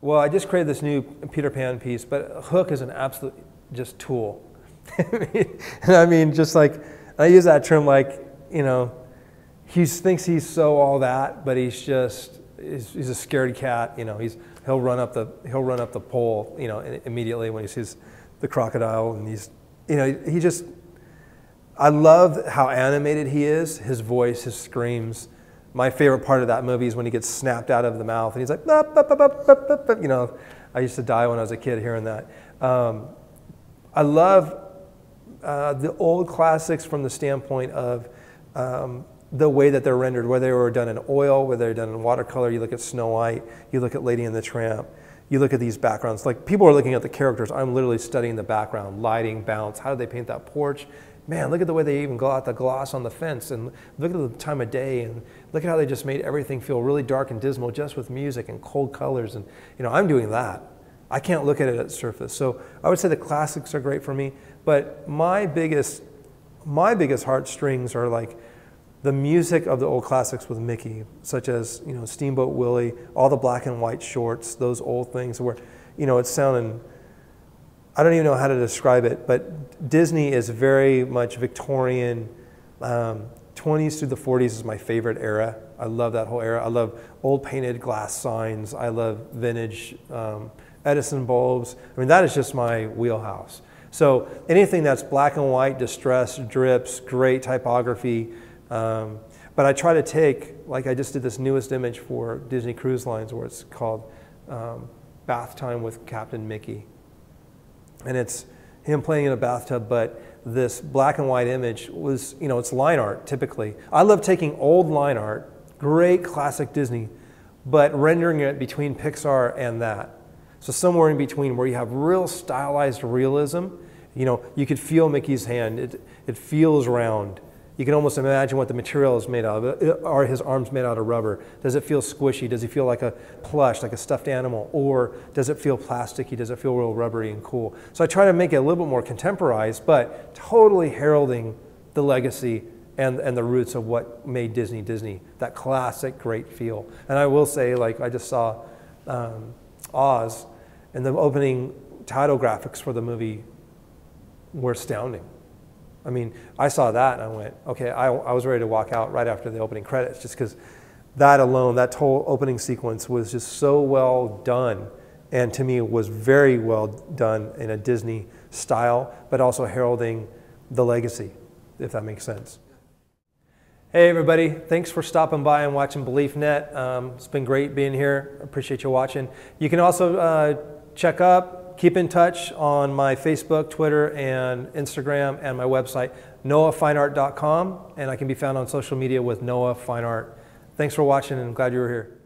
Well, I just created this new Peter Pan piece, but Hook is an absolute just tool. and I mean, just like, I use that term like, you know, he thinks he's so all that, but he's just, he's, he's a scaredy cat, you know, he's, he'll run up the, he'll run up the pole, you know, immediately when he sees the crocodile and he's, you know, he just, I love how animated he is, his voice, his screams, my favorite part of that movie is when he gets snapped out of the mouth and he's like, bup, bup, bup, you know, I used to die when I was a kid hearing that. Um, I love uh, the old classics from the standpoint of um, the way that they're rendered, whether they were done in oil, whether they're done in watercolor. You look at Snow White, you look at Lady and the Tramp, you look at these backgrounds. Like people are looking at the characters. I'm literally studying the background, lighting, bounce. How did they paint that porch? Man, look at the way they even got the gloss on the fence and look at the time of day and look at how they just made everything feel really dark and dismal just with music and cold colors. And, you know, I'm doing that. I can't look at it at surface. So I would say the classics are great for me, but my biggest, my biggest heartstrings are like the music of the old classics with Mickey, such as, you know, Steamboat Willie, all the black and white shorts, those old things where, you know, it's sounding, I don't even know how to describe it, but Disney is very much Victorian. Um, 20s through the 40s is my favorite era. I love that whole era. I love old painted glass signs. I love vintage um, Edison bulbs. I mean, that is just my wheelhouse. So anything that's black and white, distress, drips, great typography. Um, but I try to take, like I just did this newest image for Disney Cruise Lines where it's called um, Bath Time with Captain Mickey and it's him playing in a bathtub, but this black and white image was, you know, it's line art typically. I love taking old line art, great classic Disney, but rendering it between Pixar and that. So somewhere in between where you have real stylized realism, you know, you could feel Mickey's hand. It, it feels round. You can almost imagine what the material is made out of. Are his arms made out of rubber? Does it feel squishy? Does he feel like a plush, like a stuffed animal? Or does it feel plasticky? Does it feel real rubbery and cool? So I try to make it a little bit more contemporized, but totally heralding the legacy and, and the roots of what made Disney Disney, that classic great feel. And I will say, like I just saw um, Oz, and the opening title graphics for the movie were astounding. I mean, I saw that and I went, okay, I, I was ready to walk out right after the opening credits just because that alone, that whole opening sequence was just so well done. And to me, it was very well done in a Disney style, but also heralding the legacy, if that makes sense. Hey everybody, thanks for stopping by and watching BeliefNet. Um, it's been great being here. Appreciate you watching. You can also uh, check up keep in touch on my Facebook, Twitter, and Instagram, and my website, noahfineart.com, and I can be found on social media with Noah Fine Art. Thanks for watching, and glad you were here.